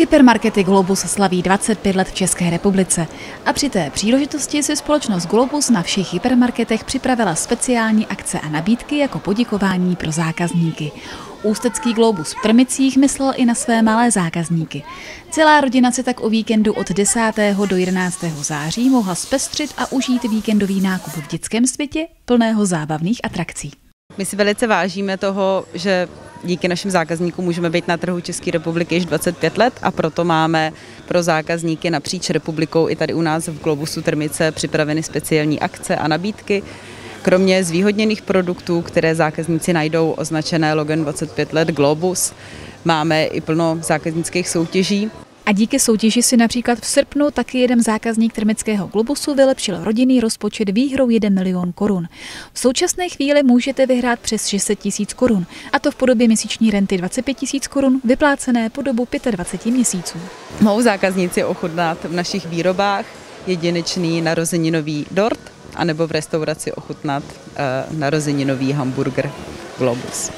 Hypermarkety Globus slaví 25 let v České republice a při té příležitosti si společnost Globus na všech hypermarketech připravila speciální akce a nabídky jako poděkování pro zákazníky. Ústecký Globus v Trmicích myslel i na své malé zákazníky. Celá rodina se tak o víkendu od 10. do 11. září mohla zpestřit a užít víkendový nákup v dětském světě plného zábavných atrakcí. My si velice vážíme toho, že díky našim zákazníkům můžeme být na trhu České republiky již 25 let a proto máme pro zákazníky napříč republikou i tady u nás v Globusu Termice připraveny speciální akce a nabídky. Kromě zvýhodněných produktů, které zákazníci najdou označené logem 25 let Globus, máme i plno zákaznických soutěží. A díky soutěži si například v srpnu taky jeden zákazník termického globusu vylepšil rodinný rozpočet výhrou 1 milion korun. V současné chvíli můžete vyhrát přes 600 tisíc korun, a to v podobě měsíční renty 25 tisíc korun, vyplácené po dobu 25 měsíců. Mohou zákazníci ochutnat v našich výrobách jedinečný narozeninový dort, anebo v restauraci ochutnat uh, narozeninový hamburger Globus.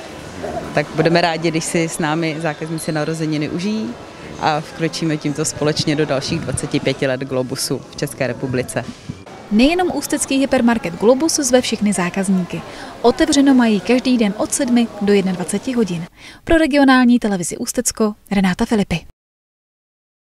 Tak budeme rádi, když si s námi zákazníci narozeniny užijí a vkročíme tímto společně do dalších 25 let Globusu v České republice. Nejenom ústecký hypermarket Globus zve všechny zákazníky. Otevřeno mají každý den od 7 do 21 hodin. Pro regionální televizi Ústecko Renáta Filipy.